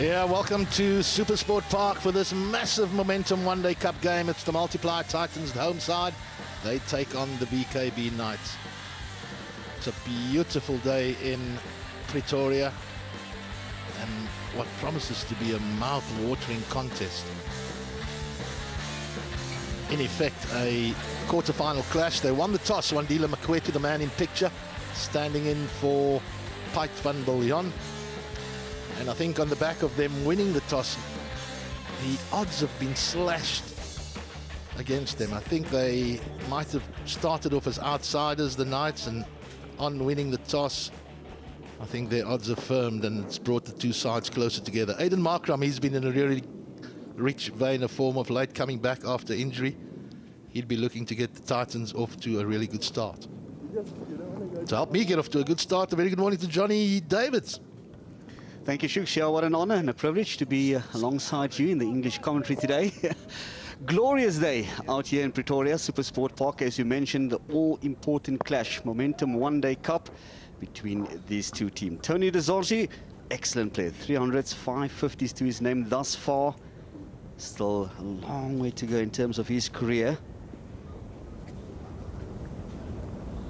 Yeah, welcome to Supersport Park for this massive Momentum One Day Cup game. It's the Multiply Titans, the home side. They take on the VKB Knights. It's a beautiful day in Pretoria and what promises to be a mouth-watering contest. In effect, a quarter-final clash. They won the toss. Wandile Makwetu, the man in picture, standing in for Pite van Biljon. And I think on the back of them winning the toss, the odds have been slashed against them. I think they might have started off as outsiders, the Knights, and on winning the toss, I think their odds have firmed and it's brought the two sides closer together. Aiden Markram, he's been in a really rich vein of form of late, coming back after injury. He'd be looking to get the Titans off to a really good start. To help me get off to a good start, a very good morning to Johnny Davids. Thank you, Shukshia. What an honor and a privilege to be alongside you in the English commentary today. Glorious day out here in Pretoria, Super Sport Park. As you mentioned, the all-important clash, Momentum One Day Cup between these two teams. Tony de Zorzi, excellent player. 300s, 550s to his name thus far. Still a long way to go in terms of his career.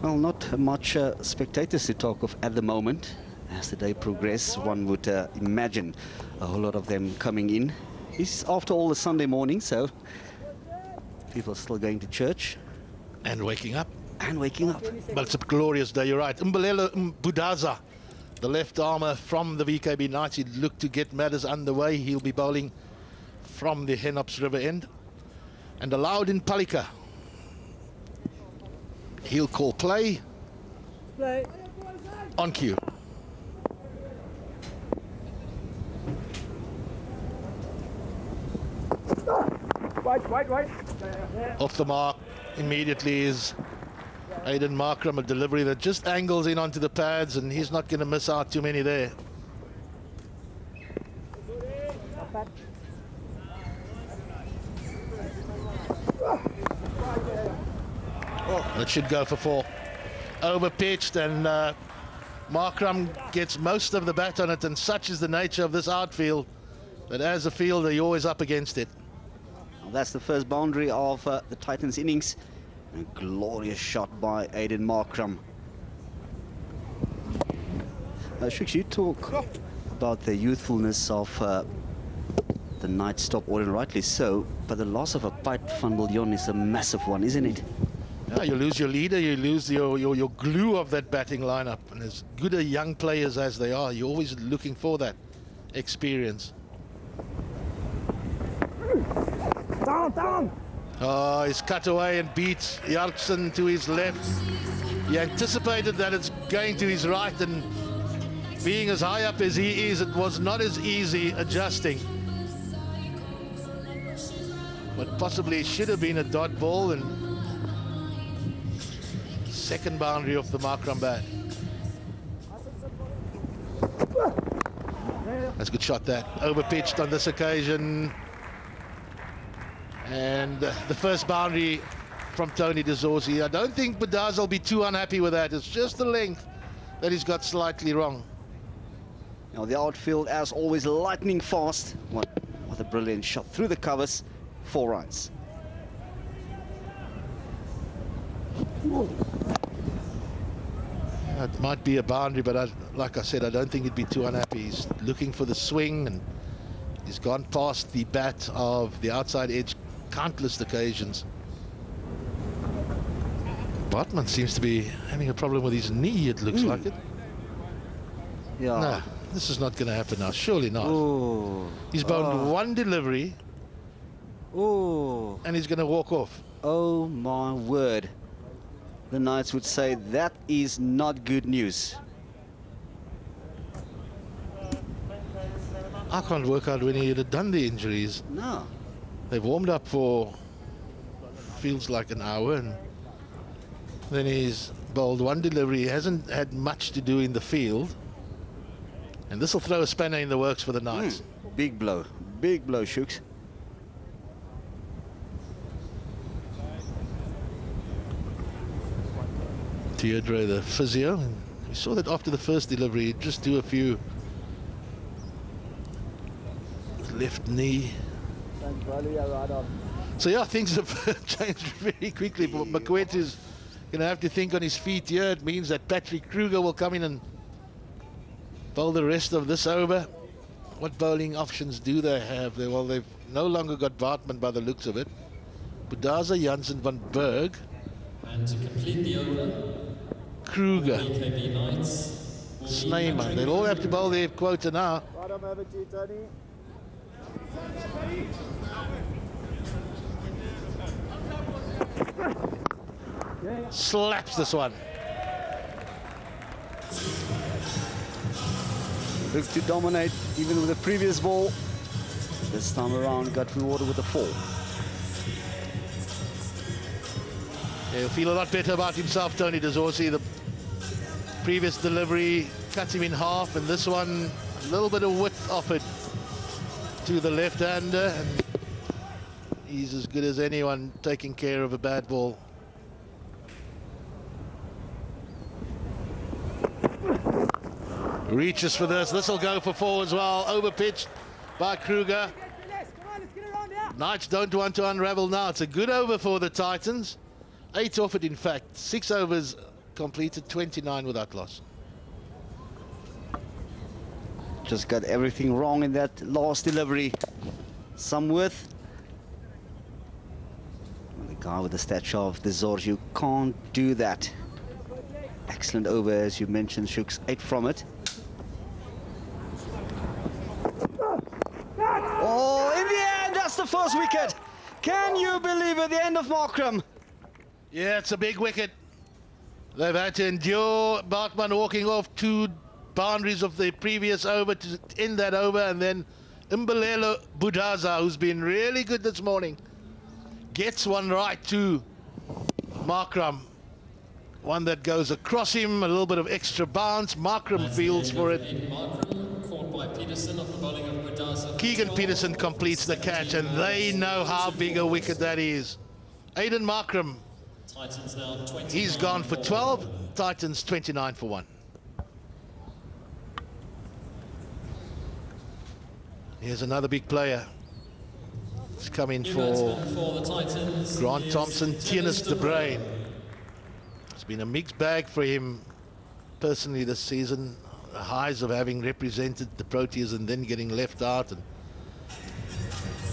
Well, not much uh, spectators to talk of at the moment. As the day progresses, one would uh, imagine a whole lot of them coming in. It's after all a Sunday morning, so people are still going to church. And waking up. And waking up. But it's a glorious day, you're right. Mbulelo Budaza, the left armer from the VKB Knights, he looked to get matters underway. He'll be bowling from the Hennops River end. And Allahudien Paleker, he'll call play. Play. On cue. Off the mark immediately is Aiden Markram, a delivery that just angles in onto the pads, and he's not going to miss out too many there. It should go for four. Overpitched, and uh, Markram gets most of the bat on it, and such is the nature of this outfield that as a fielder, you're always up against it. Well, that's the first boundary of uh, the Titans' innings. A glorious shot by Aiden Markram. Uh, Shuks, you talk about the youthfulness of uh, the Knights stop order, rightly so, but the loss of a Pite van Biljon is a massive one, isn't it? Yeah, you lose your leader, you lose your, your, your glue of that batting lineup. And as good a young players as they are, you're always looking for that experience. Down, down. Oh, he's cut away and beats Jarkson to his left. He anticipated that it's going to his right and being as high up as he is, it was not as easy adjusting. But possibly should have been a dot ball and second boundary off the Markram bat. That's a good shot that. Overpitched on this occasion. And the first boundary from Tony de Zorzi. I don't think Badaz will be too unhappy with that. It's just the length that he's got slightly wrong. Now the outfield, as always, lightning fast. What, what a brilliant shot through the covers. Four runs. It might be a boundary, but I, like I said, I don't think he'd be too unhappy. He's looking for the swing, and he's gone past the bat of the outside edge countless occasions. Baartman seems to be having a problem with his knee, it looks mm. like it. Yeah. No, this is not going to happen now. Surely not. Ooh. He's bound oh. one delivery. Ooh. And he's going to walk off. Oh, my word. The Knights would say that is not good news. I can't work out when he had done the injuries. No. They've warmed up for feels like an hour and then he's bowled one delivery. He hasn't had much to do in the field. And this will throw a spanner in the works for the Knights. Mm, big blow. Big blow, Shooks. Theodore, the physio. We saw that after the first delivery, just do a few left knee. So yeah, things have changed very quickly. But McQuet is going to have to think on his feet here. It means that Patrick Kruger will come in and bowl the rest of this over. What bowling options do they have? They, well, they've no longer got Baartman by the looks of it. Budaza, Jansen, Van Berg. And to complete the over, Kruger, VKB Knights. will Snyman. They'll all have to bowl their quota now. Bottom over to Tony. Slaps this one. Looked to dominate even with the previous ball. This time around got rewarded with a four. He'll feel a lot better about himself, Tony de Zorzi. The previous delivery cut him in half, and this one, a little bit of width offered to the left-hander, and uh, he's as good as anyone taking care of a bad ball. Reaches for this. This will go for four as well. Overpitched by Kruger. Knights don't want to unravel now. It's a good over for the Titans. Eight off it, in fact. Six overs completed, 29 without loss. Just got everything wrong in that last delivery. Some width. The guy with the stature of de Zorzi can't do that. Excellent over, as you mentioned, Shooks. Eight from it. Oh, in the end, that's the first wicket. Can you believe it? The end of Markram. Yeah, it's a big wicket. They've had to endure Baartman walking off two boundaries of the previous over to end that over, and then Mbulelo Budaza, who's been really good this morning, gets one right to Markram. One that goes across him, a little bit of extra bounce. Markram fields for it. Markram, caught by Petersen off the bowling of Budaza. Keegan Petersen completes the catch, and they know how big a wicket that is. Aiden Markram, Titans now 20. he's gone for 12. Titans 29 for 1. Here's another big player. He's coming for for the Titans. Grant Thompson, Theunis de Bruyn. It's been a mixed bag for him personally this season. The highs of having represented the Proteas and then getting left out and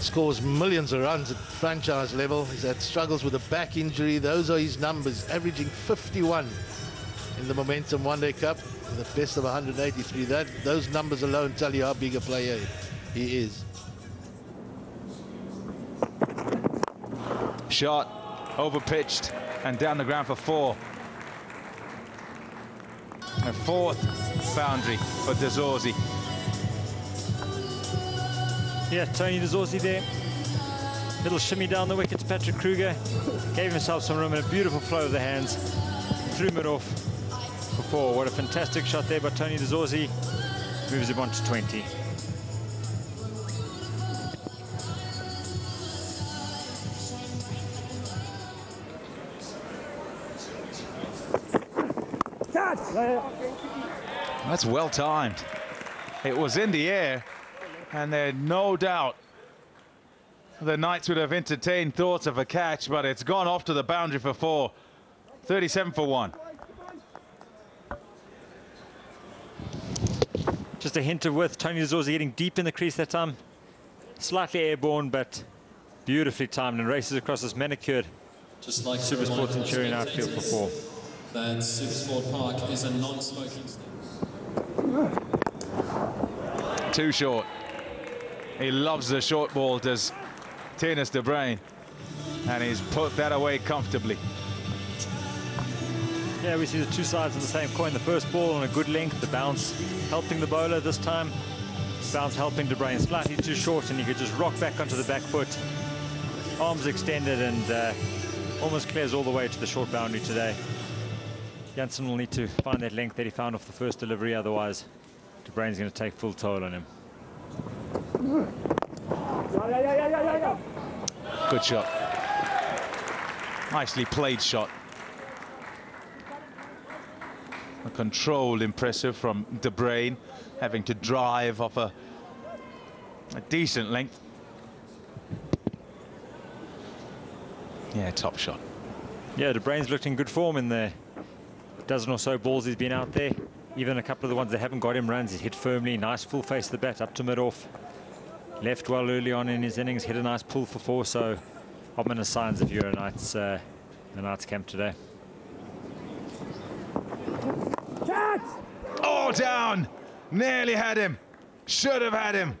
scores millions of runs at franchise level. He's had struggles with a back injury. Those are his numbers, averaging 51 in the Momentum One Day Cup, the best of 183. That those numbers alone tell you how big a player he is. Shot, overpitched, and down the ground for four. A fourth boundary for de Zorzi. Yeah, Tony de Zorzi there. Little shimmy down the wicket to Patrick Kruger. Gave himself some room and a beautiful flow of the hands. Threw him it off for four. What a fantastic shot there by Tony de Zorzi. Moves him on to 20. That's well timed. It was in the air, and there's no doubt the Knights would have entertained thoughts of a catch, but it's gone off to the boundary for four. 37 for one. Just a hint of width. Tony de Zorzi getting deep in the crease that time. Slightly airborne, but beautifully timed and races across this manicured Just like Super to remind Sports Centurion outfield for four. That Supersport Park is a non-smoking stand. Too short. He loves the short ball, does Theunis De Bruyn. And he's put that away comfortably. Yeah, we see the two sides of the same coin. The first ball on a good length, the bounce helping the bowler this time. Bounce helping De Bruyn slightly too short and he could just rock back onto the back foot. Arms extended and uh, almost clears all the way to the short boundary today. Jansen will need to find that length that he found off the first delivery, otherwise De Bruyn's going to take full toll on him. Good shot. Nicely played shot. A controlled impressive from De Bruyn, having to drive off a A decent length. Yeah, top shot. Yeah, De Bruyn's looked in good form in the dozen or so balls he's been out there. Even a couple of the ones that haven't got him runs, he's hit firmly. Nice full face of the bat up to mid-off. Left well early on in his innings, hit a nice pull for four, so ominous signs of you're a Knights, uh, the Knights camp today. Catch! Oh, down! Nearly had him. Should have had him.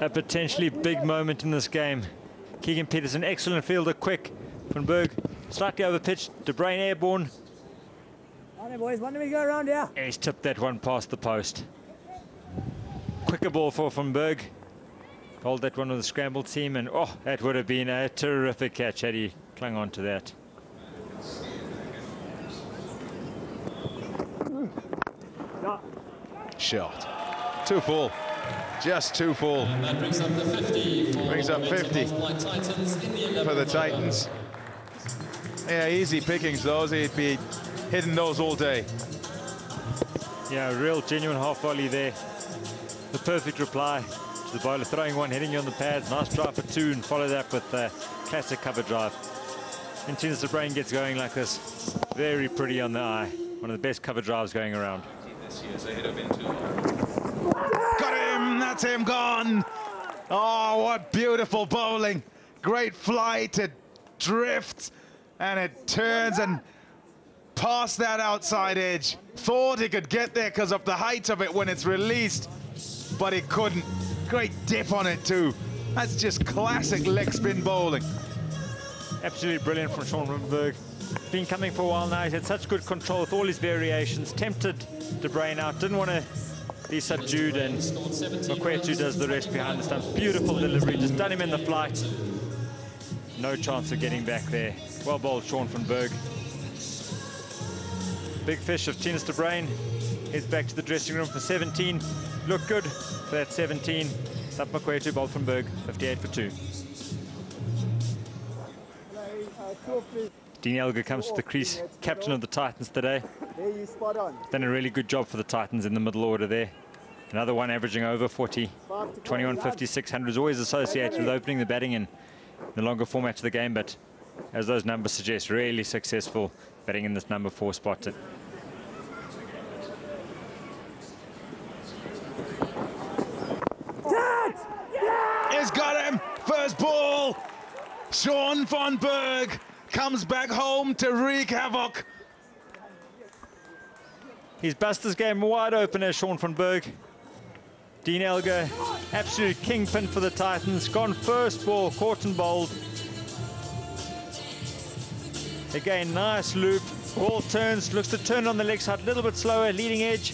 A potentially big moment in this game. Keegan Petersen, excellent fielder, quick. Van Berg, slightly overpitched. De Bruyn airborne. On it, boys. When do we go around here? And he's tipped that one past the post. Quicker ball for Van Berg. Hold that one with the scramble team, and oh, that would have been a terrific catch had he clung on to that. Shot. Two full. Just two full And that brings up the 50 for Brings up Momentum 50 Titans in the for the. Titans. Yeah, easy pickings those. He'd be hitting those all day. Yeah, real genuine half volley there. The perfect reply to the bowler throwing one, hitting you on the pads. Nice drive for two, and follow that with a classic cover drive. And since the brain gets going like this, very pretty on the eye. One of the best cover drives going around. That's him gone. Oh, what beautiful bowling. Great flight. It drifts and it turns and past that outside edge. Thought he could get there because of the height of it when it's released, but he couldn't. Great dip on it too. That's just classic leg spin bowling. Absolutely brilliant from Shaun von Berg. Been coming for a while now. He's had such good control with all his variations. Tempted De Bruyn out. Didn't want to be subdued. And Makwetu does the rest behind the stumps. Beautiful delivery. Just done him in the flight. No chance of getting back there. Well bowled, Shaun van Berg. Big fish of Theunis De Bruyn. Heads back to the dressing room for 17. Look good for that 17. Sub Makwetu, bowled von Berg. 58 for 2. Two off, please. Dean Elgar comes to the crease, captain of the Titans today. There you spot on. Done a really good job for the Titans in the middle order there. Another one averaging over 40. 21, 50, 600 is always associated with opening the batting in the longer format of the game, but as those numbers suggest, really successful batting in this number four spot. Catch! He's got him. First ball. Shaun von Berg comes back home to wreak havoc. He's bust his game wide open as Shaun van Berg. Dean Elgar, absolute kingpin for the Titans. Gone first ball, caught and bowled. Again, nice loop. Ball turns, looks to turn on the leg side a little bit slower, leading edge.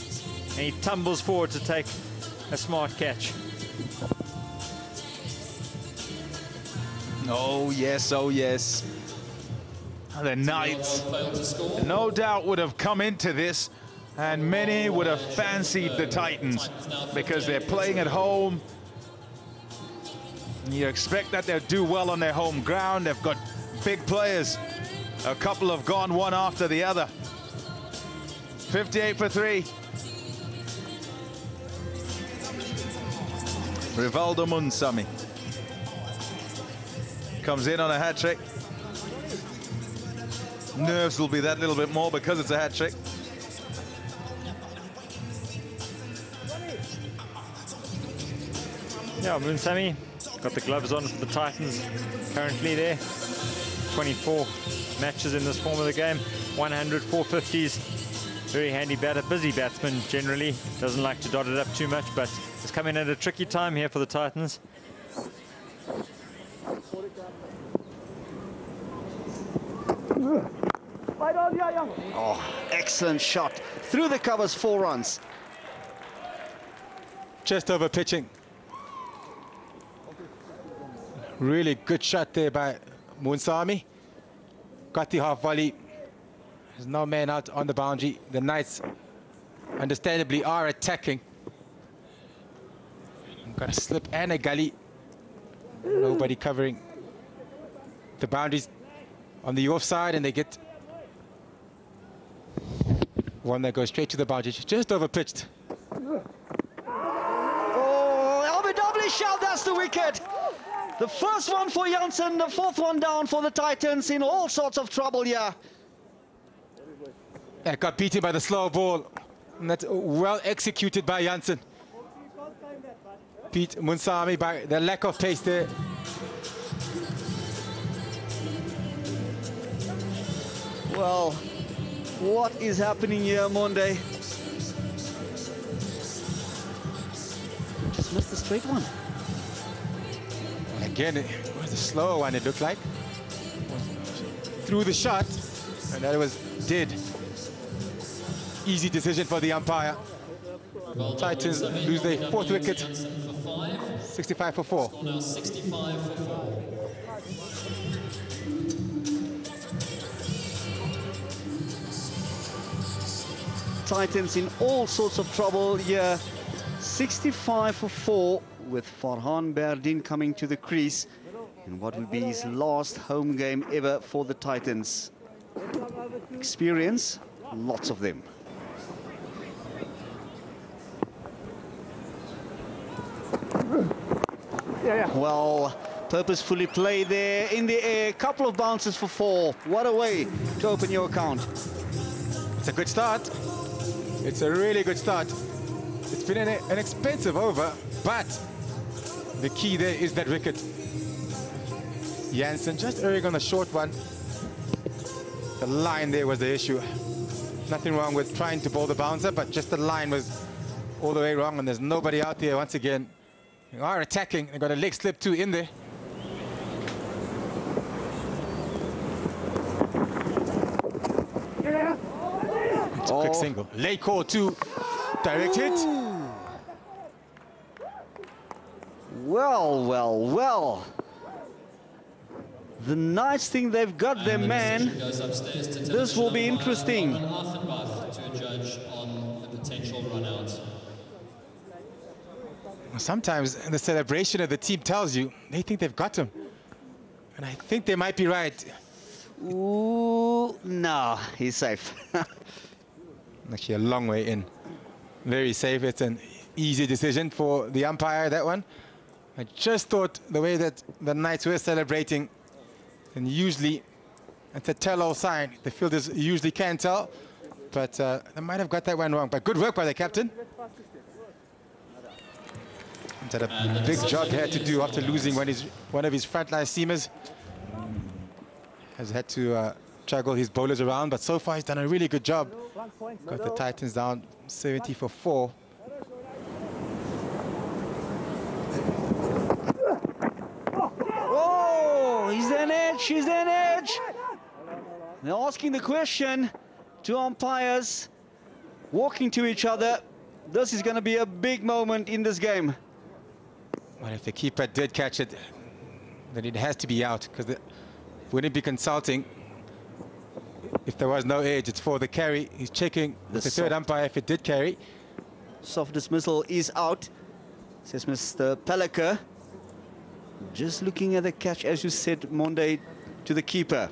And he tumbles forward to take a smart catch. Oh, yes, oh, yes. The Knights, no doubt, would have come into this, and many would have fancied the Titans because they're playing at home. You expect that they'll do well on their home ground. They've got big players. A couple have gone one after the other. 58 for three. Rivaldo Moonsamy comes in on a hat trick. Nerves will be that little bit more because it's a hat trick. Yeah, Moonsamy got the gloves on for the Titans currently there. 24 matches in this form of the game. 100, 450s. Very handy batter, busy batsman generally. Doesn't like to dot it up too much, but it's coming at a tricky time here for the Titans. Right on here, young. Oh, excellent shot. Through the covers, four runs. just over pitching. Really good shot there by Moonsamy. Got the half volley. There's no man out on the boundary. The Knights, understandably, are attacking. Got a slip and a gully. Nobody covering the boundaries on the offside, and they get One that goes straight to the boundary, just over pitched. Oh, LBW shot, that's the wicket. The first one for Jansen, the fourth one down for the Titans in all sorts of trouble here. Yeah, got beaten by the slow ball. And that's well executed by Jansen. Beat Moonsamy by the lack of pace there. Well, what is happening here, Monday? Just missed the straight one. Again, it was a slow one, it looked like. Through the shot, and that was did. Easy decision for the umpire. Titans lose their fourth wicket. Jansen for five. 65 for four. Now 65 for four. Titans in all sorts of trouble here. 65 for 4 with Farhaan Behardien coming to the crease in what will be his last home game ever for the Titans. Experience, lots of them. Well, purposefully played there in the air. Couple of bounces for four. What a way to open your account. It's a good start. It's a really good start. It's been an, an expensive over, but the key there is that wicket. Jansen just erring on the short one. The line there was the issue. Nothing wrong with trying to bowl the bouncer, but just the line was all the way wrong, and there's nobody out there once again. They are attacking. They got a leg slip too in there. It's a quick Oh. single. Lay call too. Direct hit. Well, well, well. The nice thing they've got their the man. decision goes upstairs to This will be interesting. Armin Arfenbach to judge on the potential run out. Sometimes the celebration of the team tells you they think they've got him. And I think they might be right. Ooh, no, he's safe. Actually, a long way in. Very safe. It's an easy decision for the umpire, that one. I just thought the way that the Knights were celebrating, and usually it's a tell-all sign. The fielders usually can tell, but uh, they might have got that one wrong. But good work by the captain. He's had a big job he had to do after losing one, one of his frontline seamers. Has had to uh, juggle his bowlers around, but so far he's done a really good job. Got the Titans down 70 for four. oh, he's an edge, he's an edge. They're asking the question to umpires, walking to each other. This is going to be a big moment in this game. Well, if the keeper did catch it, then it has to be out because wouldn't be consulting. If there was no edge, it's for the carry. He's checking The the third umpire if it did carry. Soft dismissal is out, says Mr. Paleker. Just looking at the catch, as you said, Monday, to the keeper.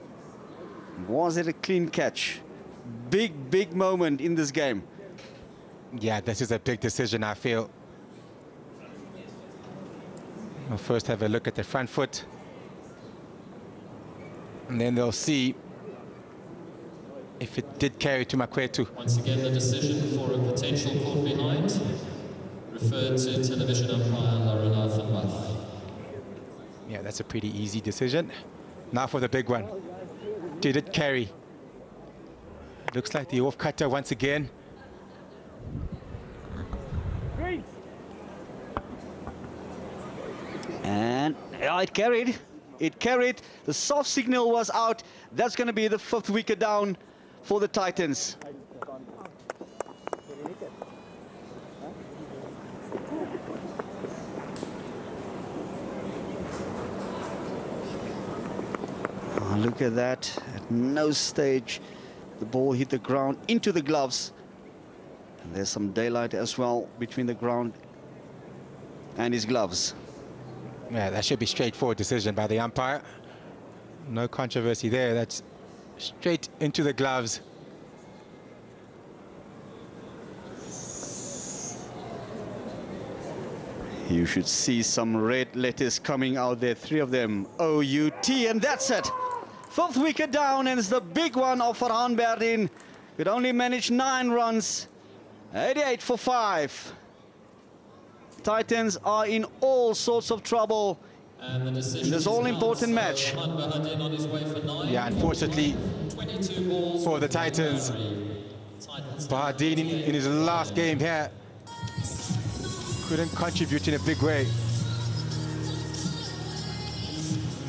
Was it a clean catch? Big, big moment in this game. Yeah, this is a big decision, I feel. We'll first have a look at the front foot. And then they'll see if it did carry to Makwetu. Once again, the decision for a potential caught behind referred to television umpire Lauren Arfenbach. Yeah, that's a pretty easy decision. Now for the big one. Did it carry? Looks like the off cutter once again. And yeah, it carried. It carried. The soft signal was out. That's going to be the fifth wicket down for the Titans. Oh, look at that. At no stage, the ball hit the ground into the gloves. And there's some daylight as well between the ground and his gloves. Yeah, that should be straightforward decision by the umpire. No controversy there. That's straight into the gloves. You should see some red letters coming out there, three of them, OUT, and that's it. Fifth wicket down, and it's the big one of Farhaan Behardien. Could only manage nine runs, 88 for five. Titans are in all sorts of trouble. And the decision this all-important match. Yeah, unfortunately for the Titans, Behardien in his last game here couldn't contribute in a big way.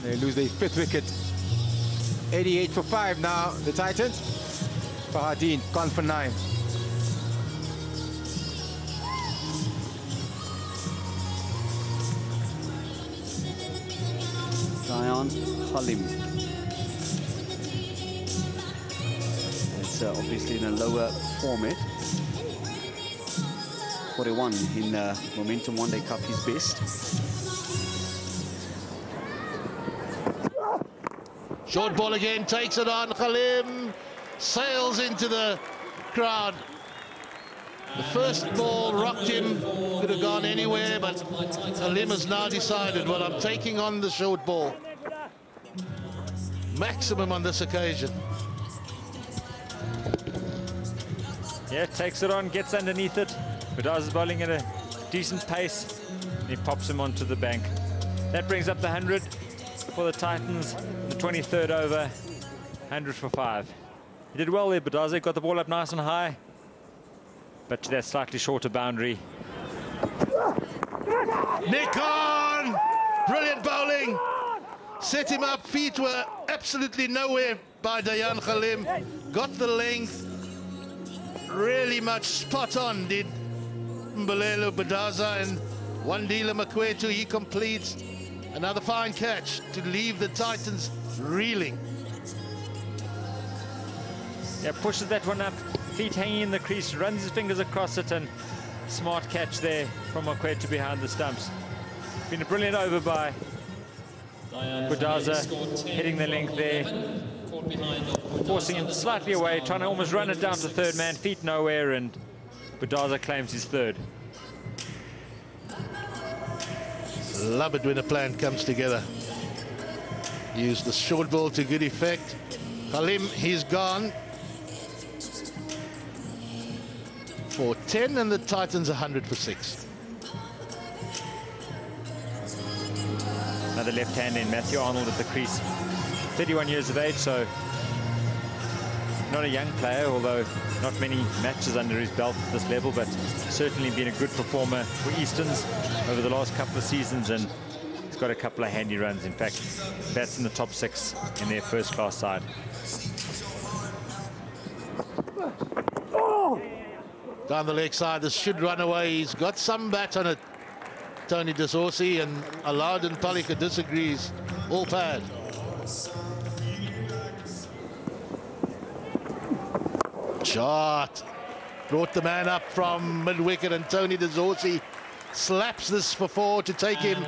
They lose their fifth wicket. 88 for 5 now, the Titans. Behardien gone for 9. Galiem. It's uh, obviously in a lower format. 41 in uh, Momentum One Day Cup, his best. Short ball again, takes it on. Galiem sails into the crowd. The first ball rocked him, could have gone anywhere, but Galiem has now decided, well, I'm taking on the short ball. Maximum on this occasion. Yeah, takes it on, gets underneath it. Badaz is bowling at a decent pace. And he pops him onto the bank. That brings up the 100 for the Titans. The 23rd over, 100 for five. He did well there, Badaze got the ball up nice and high. But to that slightly shorter boundary. Nick on! Brilliant bowling. Set him up. Feet were absolutely nowhere by Dayyaan Galiem. Got the length. Really much spot on did Mbulelo Budaza and Wandile Makwetu. He completes another fine catch to leave the Titans reeling. Yeah, pushes that one up, feet hanging in the crease, runs his fingers across it, and smart catch there from Makwetu behind the stumps. Been a brilliant over by Diane Budaza, hitting the length from there. 11, Caught behind of Budaza forcing him slightly away, trying to almost run it down to third man, feet nowhere, and Budaza claims his third. Love it when a plan comes together. Use the short ball to good effect. Galiem, he's gone. For 10 and the Titans 100 for 6. Another left hand in Matthew Arnold at the crease. 31 years of age, so not a young player, although not many matches under his belt at this level, but certainly been a good performer for Easterns over the last couple of seasons, and he's got a couple of handy runs. In fact, bats in the top six in their first-class side. Down the leg side, this should run away. He's got some bat on it. Tony de Zorzi and Allahudien Paleker disagrees. All pad. Shot. Brought the man up from mid-wicket and Tony de Zorzi slaps this for four to take him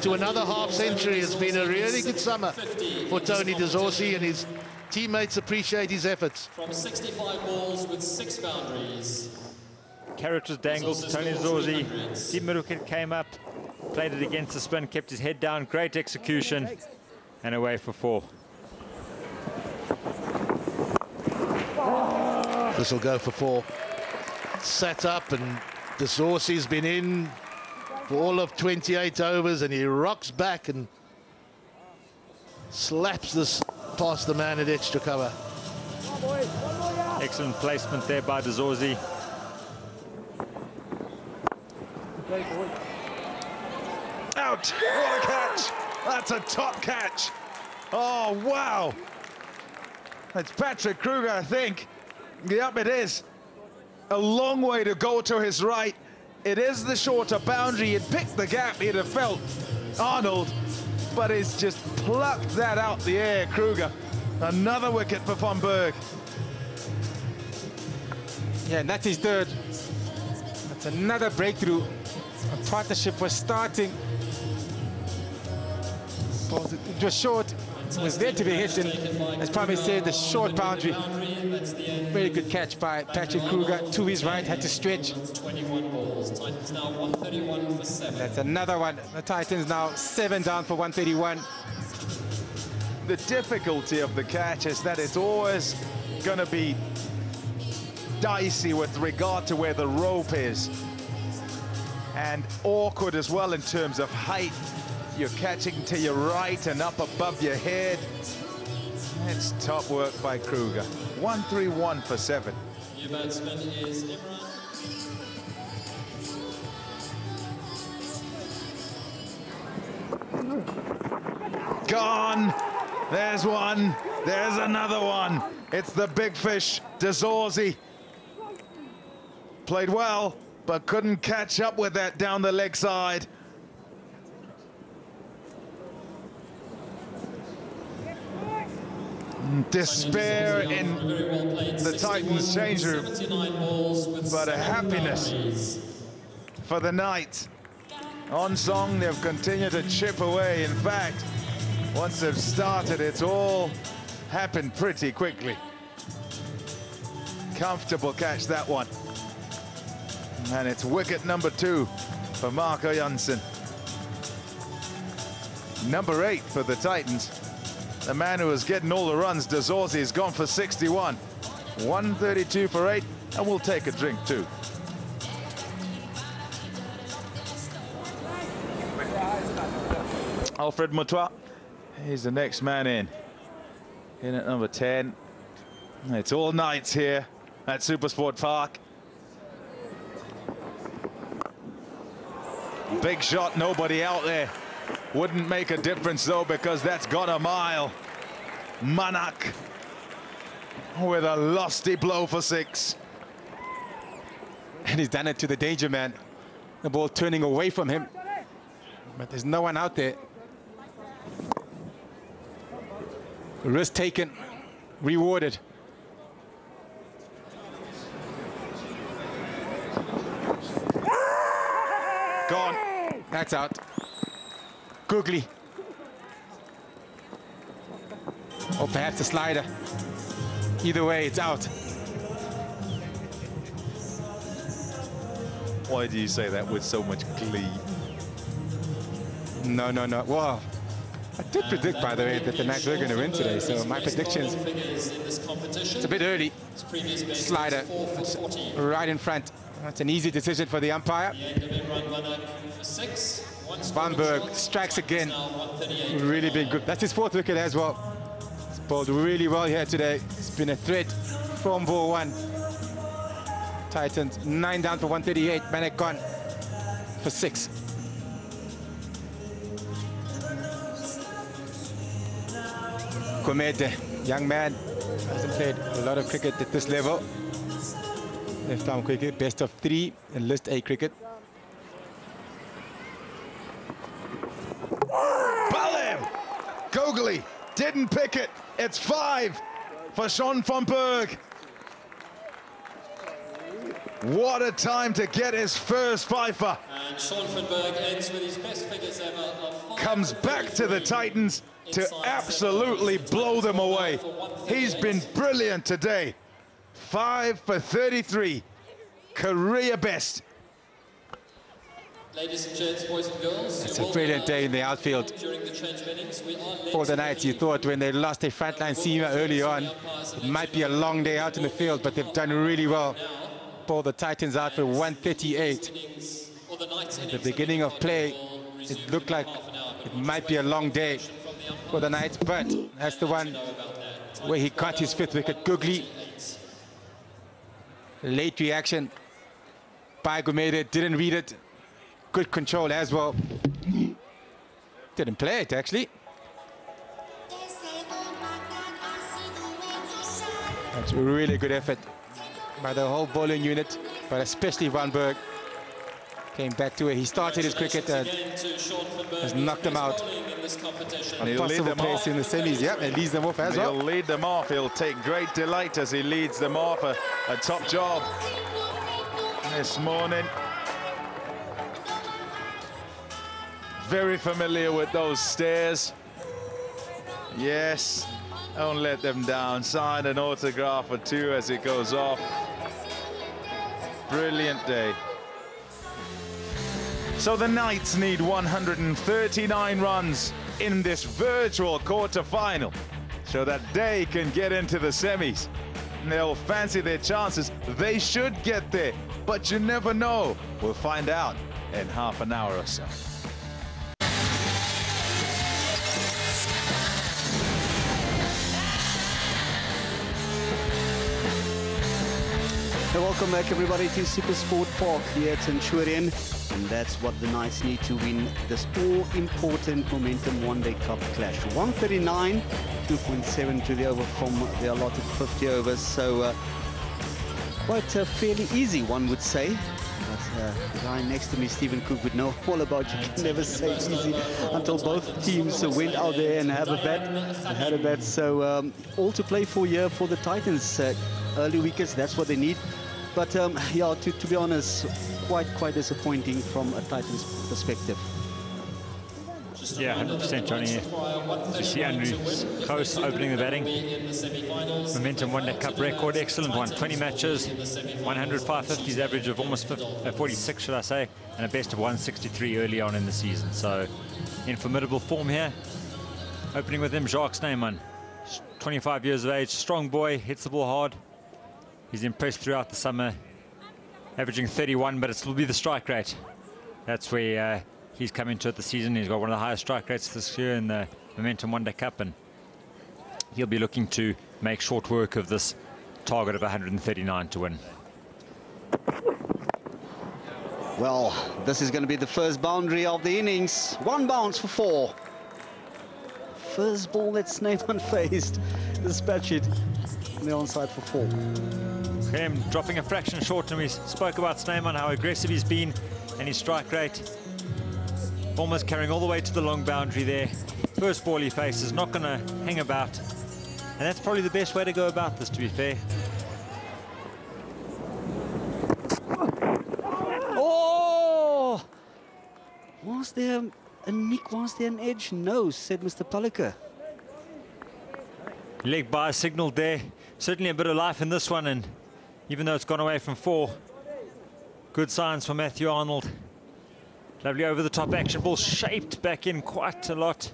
to another half century. It's been a really good summer for Tony de Zorzi and his teammates appreciate his efforts. from 65 balls with six boundaries. Carrot was dangled to Tony Zorzi. Deep mid came up, played it against the spin, kept his head down. Great execution, and away for four. This will go for four. Set up and de Zorzi's been in for all of 28 overs and he rocks back and slaps this past the man at extra cover. Come on, boys. One more, yeah. Excellent placement there by de Zorzi. Out! What a catch! That's a top catch! Oh, wow! It's Patrick Kruger, I think. Yep, it is. A long way to go to his right. It is the shorter boundary. He'd picked the gap, he'd have felt Arnold, but he's just plucked that out the air, Kruger. Another wicket for Van Berg. Yeah, and that's his third. That's another breakthrough. A partnership was starting. Was short. was there to be hit, and as Kwame said, the short boundary. Very good catch by Patrick Kruger to his right, had to stretch. 21 balls. Titans now 131 for 7. That's another one. The Titans now seven down for 131. The difficulty of the catch is that it's always going to be dicey with regard to where the rope is. And awkward as well in terms of height. You're catching to your right and up above your head. It's top work by Kruger. 131 for seven. Batsman is Imran. Gone. There's one. There's another one. It's the big fish, DeZorzi. Played well, but couldn't catch up with that down the leg side. Despair in Very well played. the Titans change room. 79 balls with But a happiness. for the night. On song, they've continued to chip away. In fact, once they've started, it's all happened pretty quickly. Comfortable catch, that one. And it's wicket number two for Marco Jansen. Number eight for the Titans. The man who was getting all the runs, DeZorzi, has gone for 61. 132 for eight, and we'll take a drink too. Alfred Mothoa. He's the next man in. In at number 10. It's all Knights here at Supersport Park. Big shot, nobody out there. Wouldn't make a difference though because that's gone a mile. Manak with a lusty blow for six. And he's done it to the danger man. The ball turning away from him. But there's no one out there. Risk taken, rewarded. Gone. That's out. Googly. Or perhaps a slider. Either way, it's out. Why do you say that with so much glee? No, no, no. Well, I did predict, by the way, that the Knights were going to win today. So my predictions, Figures in this competition. it's a bit early. His previous best Slider. was 4 for 14. Right in front. That's an easy decision for the umpire. The end of Imran Manak for 6. One Van Berg strikes again. Really been good. That's his fourth wicket as well. He's bowled really well here today. It's been a threat from ball one. Titans nine down for 138. Manek gone for six. Gumede, young man, hasn't played a lot of cricket at this level. Left arm cricket, best of three in list A cricket. Balim! Googly didn't pick it. It's five for Shaun von Berg. What a time to get his first fifer. And Shaun von Berg ends with his best figures ever of five Comes back to the Titans to absolutely blow them away. He's been brilliant today. Five for 33. Career best. Ladies and gents, boys and girls, It's a brilliant day in the outfield. During the innings, we are for the to Knights. You thought when they lost their frontline seamer early on, it might be a long day out in the field, but they've done really well. Pull the Titans out for 138. innings, or the night's At the beginning of play, it looked like it might be a long day for the Knights, but that's the one where he got his fifth wicket. Googly, late reaction by Gumede, didn't read it. Good control as well. Didn't play it, actually. That's a really good effort by the whole bowling unit, but especially Van Berg. Came back to where he started his cricket and again to Shaun von Berg, has knocked them out. in this competition. And he'll lead possible them place off. in the semis. Yep, and leads them off as He'll well. lead them off. He'll take great delight as he leads them off. A, a top job this morning. Very familiar with those stairs. Yes, don't let them down. Sign an autograph or two as it goes off. Brilliant day. So the Knights need 139 runs in this virtual quarter-final so that they can get into the semis. They'll fancy their chances. They should get there, but you never know. We'll find out in half an hour or so. Hey, welcome back everybody to Super Sport Park here at Centurion. And that's what the Knights need to win this all-important Momentum One Day Cup clash. 139, 2.7 to the over from the allotted 50 overs. So uh, quite uh, fairly easy, one would say. But uh, the guy next to me, Stephen Cook, would know all about you can never say it's easy until both teams went out there and have a bet, had a bet. So um, all to play for here for the Titans. Uh, early wickets, that's what they need. But um, yeah, to, to be honest, quite quite disappointing from a Titans perspective. Yeah, 100% Johnny. You see Andrew Gous opening the batting. Momentum won that cup record, excellent one. 20 matches, 105 50s average of almost 50, uh, 46, should I say, and a best of 163 early on in the season. So in formidable form here. Opening with him, Jacques Snyman. 25 years of age, strong boy, hits the ball hard. He's impressed throughout the summer, averaging 31, but it will be the strike rate. That's where uh, he's come into it the season. He's got one of the highest strike rates this year in the Momentum One Day Cup, and he'll be looking to make short work of this target of 139 to win. Well, this is going to be the first boundary of the innings. One bounce for four. First ball that Snyman faced. Dispatch it on the onside for four. Him dropping a fraction short, and we spoke about Snyman, how aggressive he's been, and his strike rate almost carrying all the way to the long boundary there. First ball he faces, not going to hang about. And that's probably the best way to go about this, to be fair. Oh! Was there a nick? Was there an edge? No, said Mr. Paleker. Leg by signaled there. Certainly a bit of life in this one, and even though it's gone away from four, good signs for Matthew Arnold. Lovely over-the-top action ball, shaped back in quite a lot.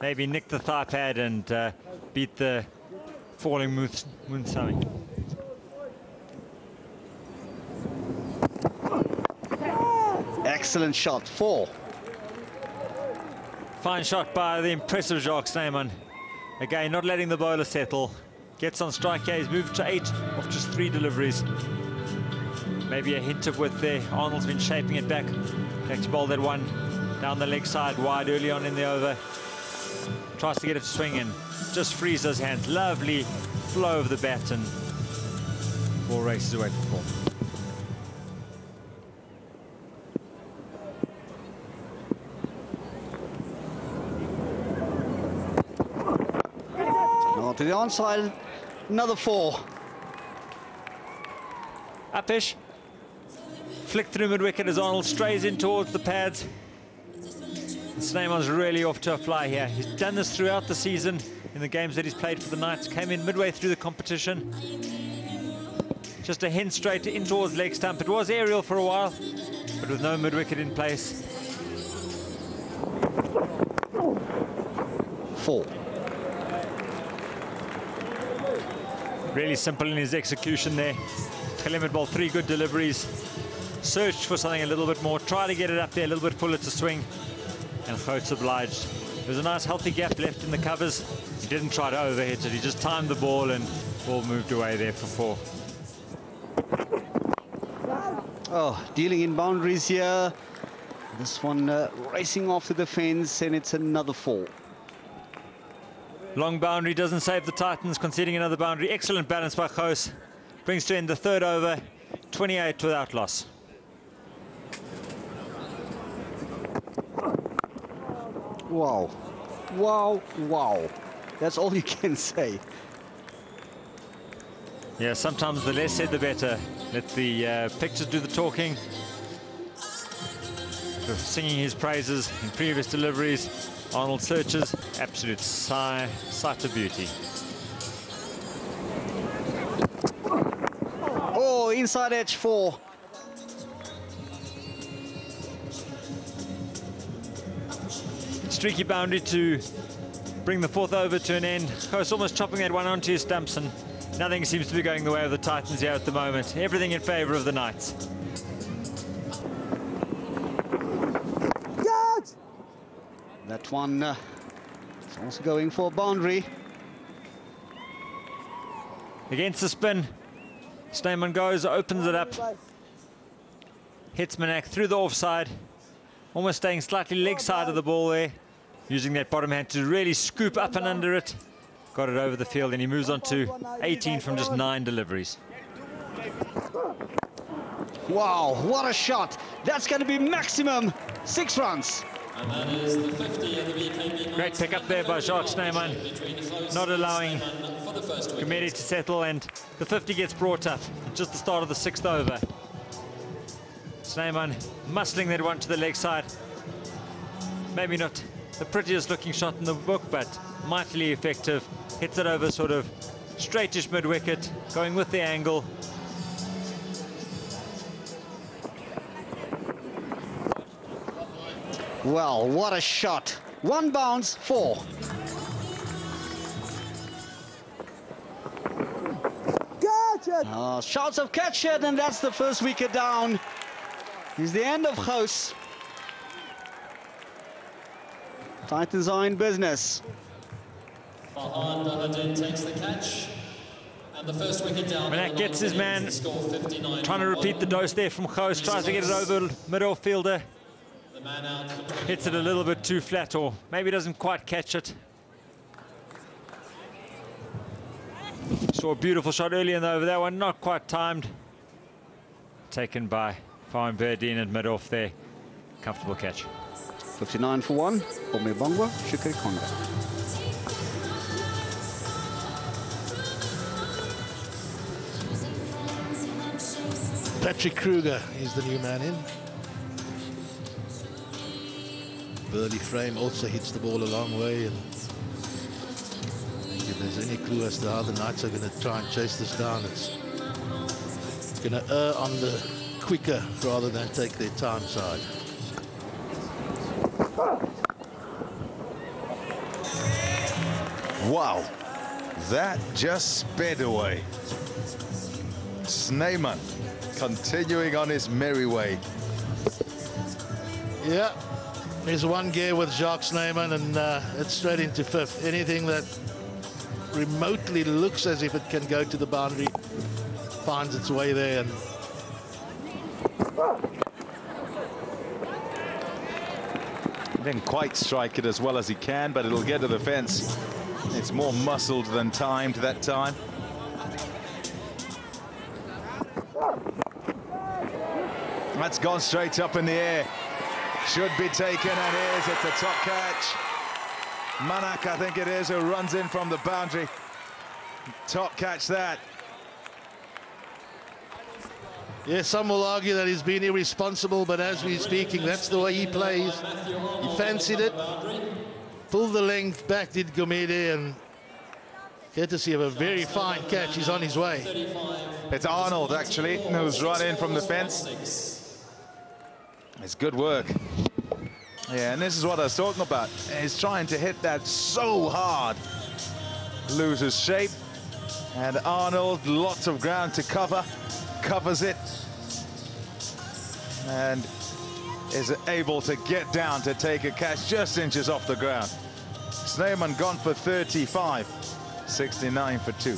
Maybe nicked the thigh pad and uh, beat the falling Moonsamy. Excellent shot, four. Fine shot by the impressive Jacques Snyman. Again, not letting the bowler settle. Gets on strike here. He's moved to eight off just three deliveries. Maybe a hint of width there. Arnold's been shaping it back. Next ball that one down the leg side wide early on in the over. Tries to get it to swing in. Just frees those hands. Lovely flow of the bat and ball races away for four. To the onside, another four. Upish. Flick through mid-wicket as Arnold strays in towards the pads. Snyman's really off to a fly here. He's done this throughout the season in the games that he's played for the Knights. Came in midway through the competition. Just a hint straight in towards leg stump. It was aerial for a while, but with no mid-wicket in place. Four. Really simple in his execution there. Kalimat ball, three good deliveries. Searched for something a little bit more. Try to get it up there a little bit fuller to swing. And Gous obliged. There's a nice healthy gap left in the covers. He didn't try to overhit it. He just timed the ball and ball moved away there for four. Oh, dealing in boundaries here. This one uh, racing off to the fence, and it's another four. Long boundary doesn't save the Titans, conceding another boundary. Excellent balance by Gous. Brings to end the third over, 28 without loss. Wow. Wow, wow. That's all you can say. Yeah, sometimes the less said, the better. Let the uh, pictures do the talking. Singing his praises in previous deliveries. Arnold searches, absolute sigh, sight of beauty. Oh, inside edge four. Streaky boundary to bring the fourth over to an end. Gous almost chopping that one onto his stumps and nothing seems to be going the way of the Titans here at the moment. Everything in favour of the Knights. That one uh, is also going for a boundary. Against the spin, Snyman goes, opens it up. Hits Manack through the offside. Almost staying slightly leg side of the ball there. Using that bottom hand to really scoop up and under it. Got it over the field and he moves on to 18 from just nine deliveries. Wow, what a shot. That's going to be maximum six runs. And that is the 50 of the VKB Great pick up there by Jacques Snyman. between the close Not allowing for the first. Committee to settle and the 50 gets brought up. Just the start of the sixth over. Snyman muscling that one to the leg side. Maybe not the prettiest looking shot in the book, but mightily effective. Hits it over sort of straightish mid wicket, going with the angle. Well, what a shot. One bounce, four. Uh, shots of catch it, and that's the first wicket down. Is the end of Gous. Titans are in business. Farhaan Behardien takes the catch. And the first wicket down. Manack gets his man, Score Trying to repeat the dose there from Gous, tries to get it over middle fielder. Hits it a little bit too flat or maybe doesn't quite catch it. Saw a beautiful shot earlier in the over. That one not quite timed. Taken by Fine Verdine and mid off there. Comfortable catch. 59 for one. Omi Bongwa, Shukri Konga. Patrick Kruger is the new man in. Burley Frame also hits the ball a long way. And if there's any clue as to how the Knights are going to try and chase this down, it's going to err on the quicker rather than take their time side. Wow, that just sped away. Snyman continuing on his merry way. Yeah, there's one gear with Jacques Snyman and uh, it's straight into fifth. Anything that remotely looks as if it can go to the boundary finds its way there. And Didn't quite strike it as well as he can, but it'll get to the fence. It's more muscled than timed that time. That's gone straight up in the air. Should be taken, and is. It's a top catch. Manack, I think it is, who runs in from the boundary. Top catch that. yes, some will argue that he's been irresponsible, but as we're speaking, that's the way he plays. He fancied it, pulled the length back, did Gumede, and courtesy of a very fine catch, he's on his way. It's Arnold, actually, who's run in from the fence. It's good work. Yeah, and this is what I was talking about. He's trying to hit that so hard. Loses shape. And Arnold, lots of ground to cover. Covers it. And is able to get down to take a catch just inches off the ground. Snyman gone for 35. 69 for two.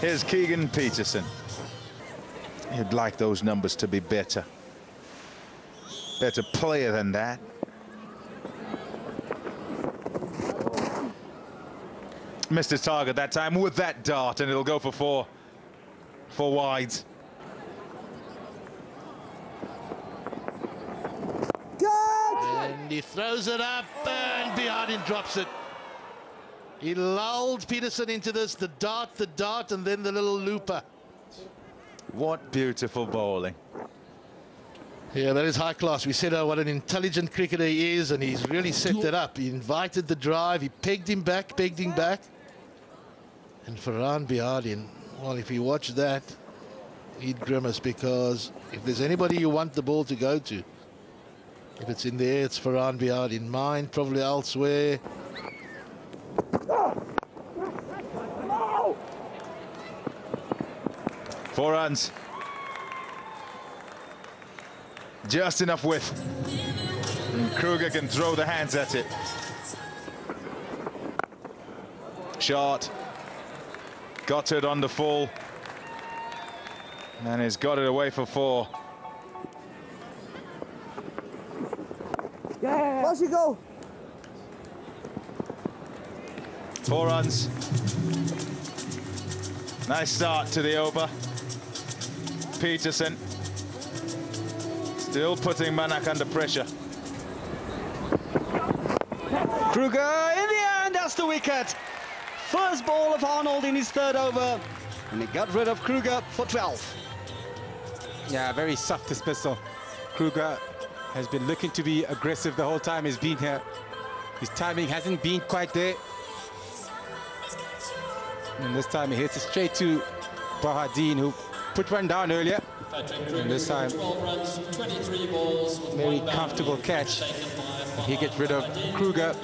Here's Keegan Petersen. You'd like those numbers to be better. Better player than that. Missed his target that time with that dart, and it'll go for four. Four wides. And he throws it up and behind him drops it. He lulled Petersen into this, the dart, the dart, and then the little looper. What beautiful bowling. Yeah, that is high class. We said oh, what an intelligent cricketer he is, and he's really set that up. He invited the drive, he pegged him back, pegged him back. And Farhaan Behardien, well, if you watch that, he'd grimace because if there's anybody you want the ball to go to, if it's in the air, it's Farhaan Behardien. Mine, probably elsewhere. Four runs. Just enough width. And Kruger can throw the hands at it. Shot. Got it on the full. And he's got it away for four. Yeah. you go. Four runs. Nice start to the over. Petersen still putting Manack under pressure. Kruger in the end, that's the wicket. First ball of Arnold in his third over. And he got rid of Kruger for 12. Yeah, very soft dismissal. Kruger has been looking to be aggressive the whole time he's been here. His timing hasn't been quite there. And this time he hits it straight to Behardien, who put one down earlier. And this time, very comfortable catch. He gets rid of Kruger,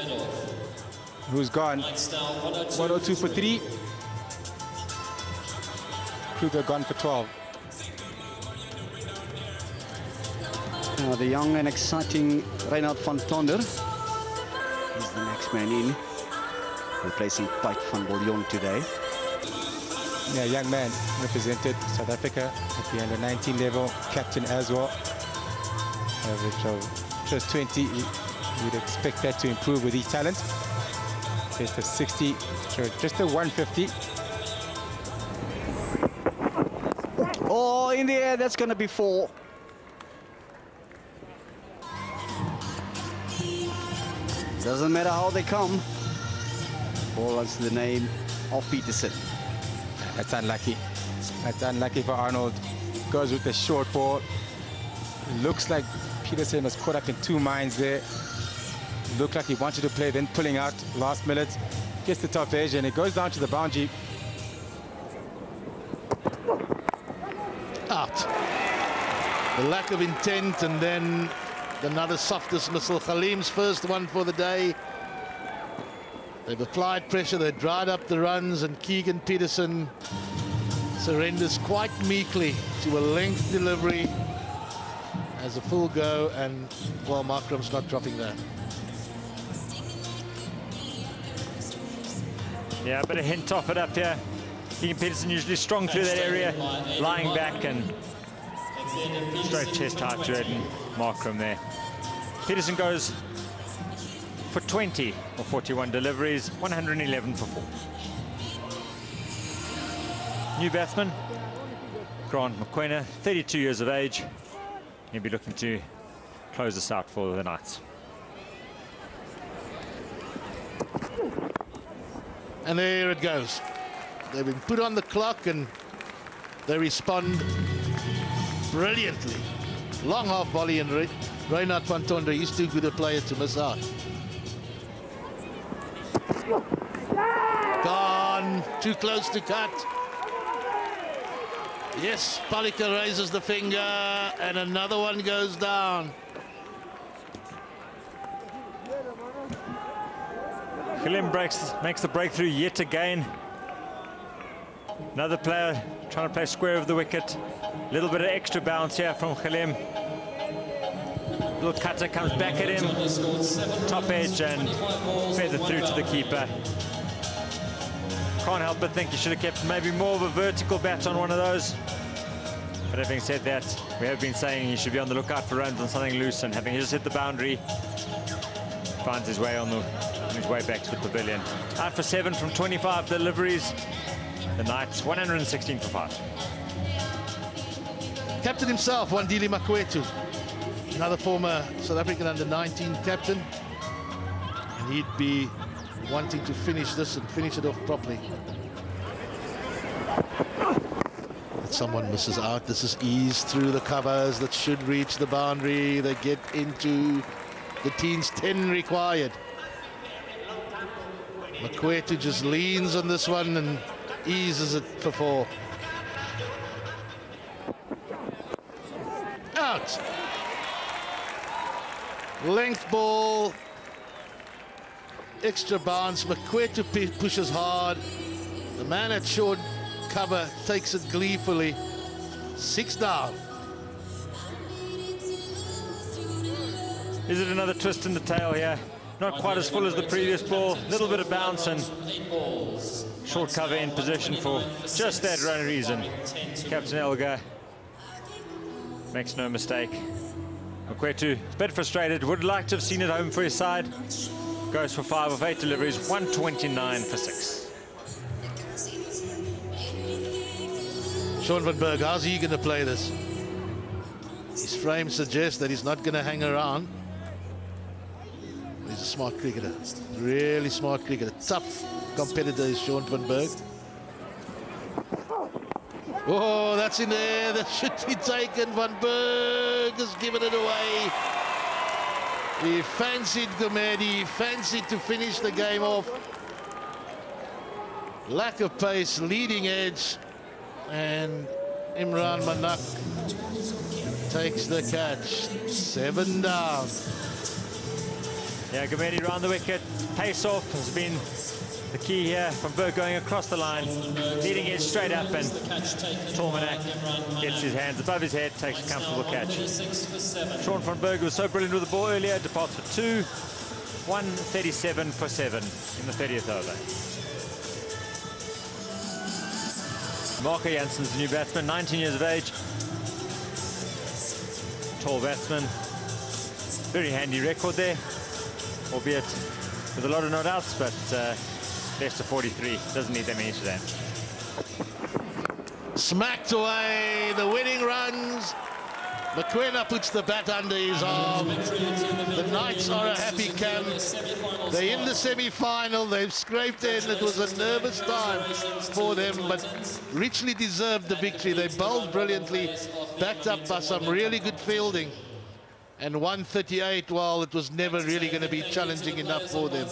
who's gone 102 for three. Kruger gone for 12. Now the young and exciting Reinhard van Tonder is the next man in, replacing Pite van Biljon today. Yeah, young man represented South Africa at the under 19 level, captain as well. Average of just 20. You'd expect that to improve with his talent. Just a 60, so just a 150. Oh, in the air, that's going to be four. Doesn't matter how they come. Ball runs to the name of Petersen. That's unlucky. That's unlucky for Arnold. Goes with the short ball. Looks like Petersen was caught up in two minds there. Looked like he wanted to play, then pulling out last minute. Gets the top edge and it goes down to the boundary. Out. The lack of intent and then another soft dismissal. Galiem's first one for the day. They've applied pressure, they've dried up the runs, and Keegan Petersen surrenders quite meekly to a length delivery as a full go, and well, Markram's not dropping that. Yeah, a hint off it up here. Keegan Petersen usually strong through that area, lying back and straight chest height to and Markram there. Petersen goes for 20 or 41 deliveries, 111 for four. New batsman, Grant Mokoena, 32 years of age. He'll be looking to close this out for the Knights. And there it goes. They've been put on the clock and they respond brilliantly. Long half volley and Re Reinhard van he's too good a player to miss out. Gone, too close to cut. Yes, Paleker raises the finger and another one goes down. Galiem breaks, makes the breakthrough yet again. Another player trying to play square of the wicket. A little bit of extra bounce here from Galiem. Cutter comes back at him. Top edge and feather through to the keeper. Can't help but think he should have kept maybe more of a vertical bat on one of those. But having said that, we have been saying he should be on the lookout for runs on something loose and having just hit the boundary, finds his way on, the, on his way back to the pavilion. Out for seven from 25 deliveries. The Knights 116 for five. Captain himself, Wandile Makwetu, another former South African under-19 captain. And he'd be wanting to finish this and finish it off properly. someone misses out. This is ease through the covers that should reach the boundary. They get into the teens 10 required. Makwetu just leans on this one and eases it for four. Out. Length ball. Extra bounce. Makwetu pushes hard. The man at short cover takes it gleefully. Six down. Is it another twist in the tail here? Not quite as full as the previous ball. Little bit of bounce and short cover in position for just that run reason. Captain Elgar makes no mistake. Makwetu a bit frustrated. Would like to have seen it home for his side. Goes for five of eight deliveries, 129 for six. Shaun van Berg, how's he going to play this? His frame suggests that he's not going to hang around. He's a smart cricketer, really smart cricketer. Tough competitor is Shaun van Berg. Oh, that's in there. That should be taken. Van Berg has given it away. He fancied Gumede, fancied to finish the game off. Lack of pace, leading edge and Imran Manack takes the catch. Seven down. Yeah, Gumede round the wicket. Pace off has been the key here from Berg going across the line, leading it straight up, and Tormanak gets his hands above his head, takes a comfortable catch. Shaun van Berg was so brilliant with the ball earlier, departs for two, 137 for seven in the 30th over. Marco Jansen's the new batsman, 19 years of age. Tall batsman. Very handy record there, albeit with a lot of not outs, but uh, less to 43. Doesn't need that many today. Smacked away, the winning runs. Mokoena puts the bat under his arm. The Knights are a happy camp. They're in the semi-final. They've scraped in. It was a nervous time for them, but richly deserved the victory. They bowled brilliantly, backed up by some really good fielding. And 138, well, it was never really going to be challenging enough for them.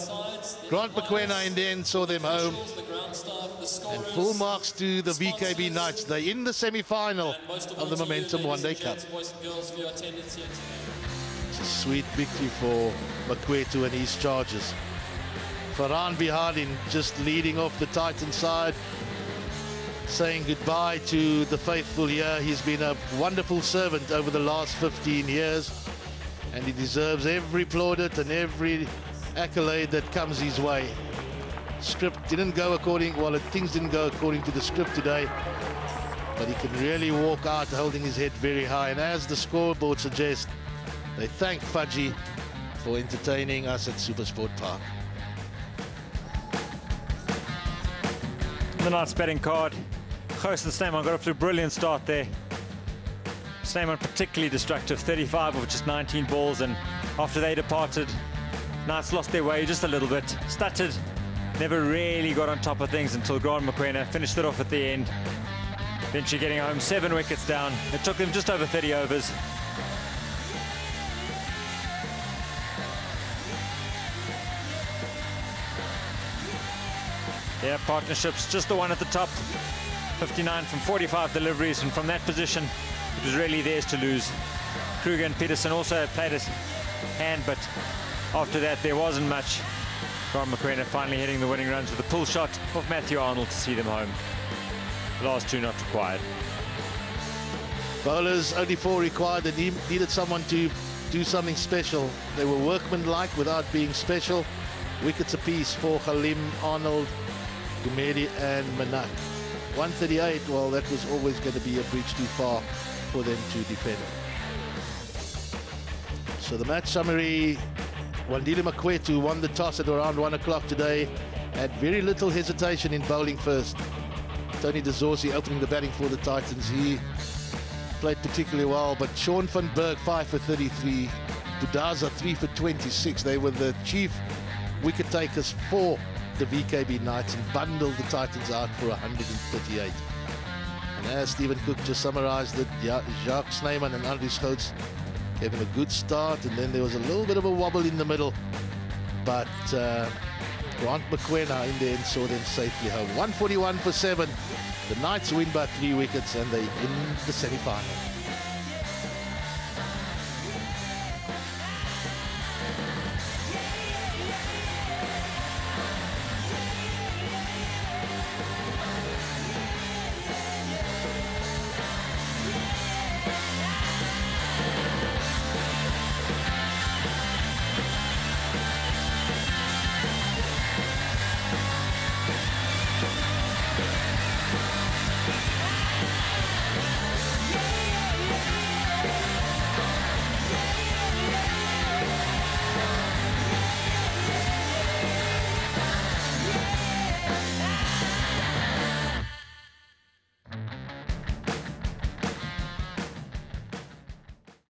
Grant Mokoena in the end saw them home. And full marks to the VKB Knights. They're in the semi-final of the Momentum One Day Cup. It's a sweet victory for Makwetu and his Chargers. Farhaan Behardien just leading off the Titan side, saying goodbye to the faithful here. He's been a wonderful servant over the last 15 years, and he deserves every plaudit and every accolade that comes his way script didn't go according, well, things didn't go according to the script today. But he can really walk out holding his head very high. And as the scoreboard suggests, they thank Fudgy for entertaining us at Supersport Park. The Knights betting card. Host and Snyman got off to a brilliant start there. Snyman particularly destructive, 35 of just 19 balls, and after they departed, Knights lost their way just a little bit. Stuttered never really got on top of things until Grant Mokoena finished it off at the end. Eventually getting home seven wickets down. It took them just over 30 overs. Yeah, partnerships, just the one at the top. 59 from 45 deliveries, and from that position, it was really theirs to lose. Kruger and Petersen also played a hand, but after that, there wasn't much. Grant Mokoena finally hitting the winning runs with a pull shot of Matthew Arnold to see them home. The last two not required. Bowlers only four required. They needed someone to do something special. They were workmanlike without being special. Wickets apiece for Galiem, Arnold, Gumede and Manack. 138, well, that was always going to be a bridge too far for them to defend. So the match summary Wandile Makwetu won the toss at around 1 o'clock today. Had very little hesitation in bowling first. Tony de Zorzi opening the batting for the Titans. He played particularly well, but Shaun van Berg 5 for 33. Budaza 3 for 26. They were the chief wicket takers for the VKB Knights and bundled the Titans out for 138. And as Stephen Cook just summarized it, Jacques Snyman and Andries Gous having a good start, and then there was a little bit of a wobble in the middle. But uh, Grant Mokoena in the end saw them safely home. 141 for seven. The Knights win by three wickets and they win the semi-final.